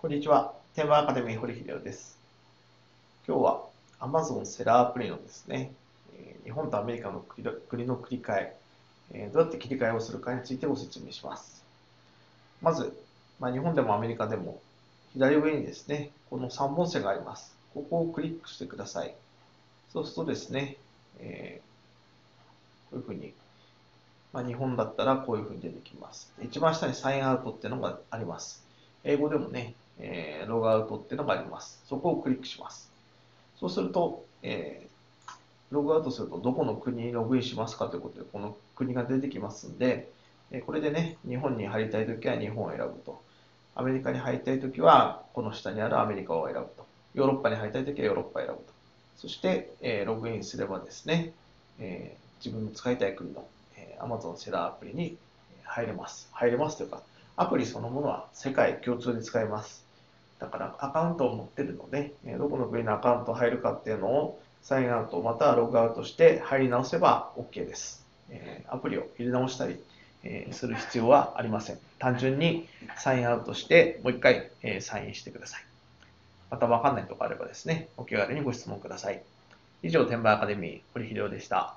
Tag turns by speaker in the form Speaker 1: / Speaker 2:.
Speaker 1: こんにちは。テーマアカデミー堀秀夫です。今日は Amazon セラーアプリのですね、日本とアメリカの国の切り替え、どうやって切り替えをするかについてご説明します。まず、まあ、日本でもアメリカでも左上にですね、この3本線があります。ここをクリックしてください。そうするとですね、えーこういうふうに、まあ、日本だったらこういうふうに出てきます。一番下にサインアウトっていうのがあります。英語でもね、えーログアウトっていうのがあります。そこをクリックします。そうすると、えーログアウトするとどこの国にログインしますかということで、この国が出てきますんで、えこれでね、日本に入りたいときは日本を選ぶと。アメリカに入りたいときは、この下にあるアメリカを選ぶと。ヨーロッパに入りたいときはヨーロッパを選ぶと。そして、えーログインすればですね、えー自分の使いたい国の、えー Amazon セラーアプリに入れます。入れますというか、アプリそのものは世界共通で使えます。だからアカウントを持ってるので、どこの国のアカウント入るかっていうのをサインアウトまたはログアウトして入り直せば OK です。アプリを入れ直したり、する必要はありません。単純にサインアウトしてもう一回、サインしてください。また分かんないとこあればですね、お気軽にご質問ください。以上、天馬アカデミー、堀秀夫でした。